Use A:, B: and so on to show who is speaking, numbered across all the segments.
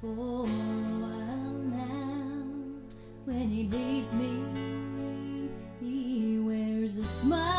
A: for a while now. When he leaves me, he wears a smile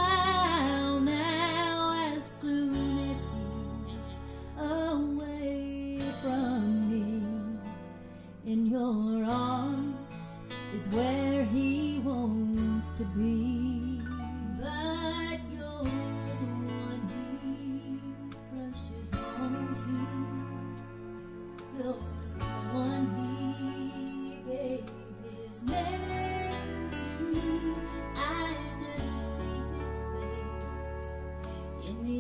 A: in the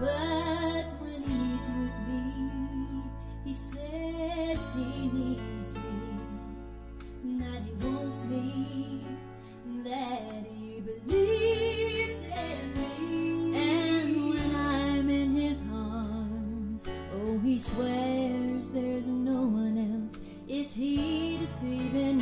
A: But when he's with me, he says he needs me, that he wants me, that he believes in me. And when I'm in his arms, oh, he swears there's no one else. Is he deceiving